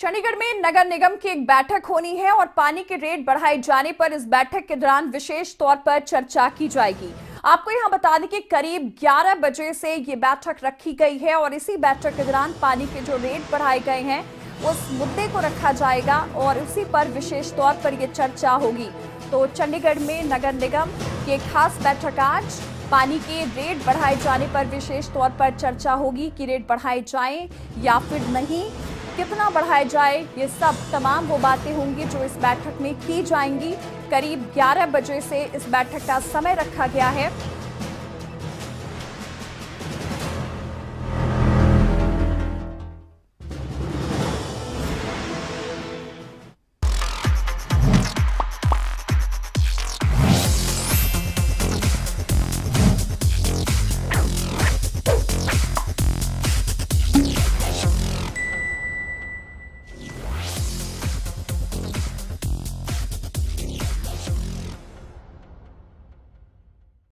चंडीगढ़ में नगर निगम की एक बैठक होनी है और पानी के रेट बढ़ाए जाने पर इस बैठक के दौरान विशेष तौर पर चर्चा की जाएगी। आपको यहाँ बता दें कि करीब 11 बजे से ये बैठक रखी गई है और इसी बैठक के दौरान पानी के जो रेट बढ़ाए गए हैं, उस मुद्दे को रखा जाएगा और उसी पर विशेष तौर पर यह चर्चा होगी। तो चंडीगढ़ में नगर निगम की खास बैठक आज, पानी के रेट बढ़ाए जाने पर विशेष तौर पर चर्चा होगी कि रेट बढ़ाए जाएँ या फिर नहीं। कितना बढ़ाया जाए, ये सब तमाम वो बातें होंगी जो इस बैठक में की जाएँगी। करीब 11 बजे से इस बैठक का समय रखा गया है।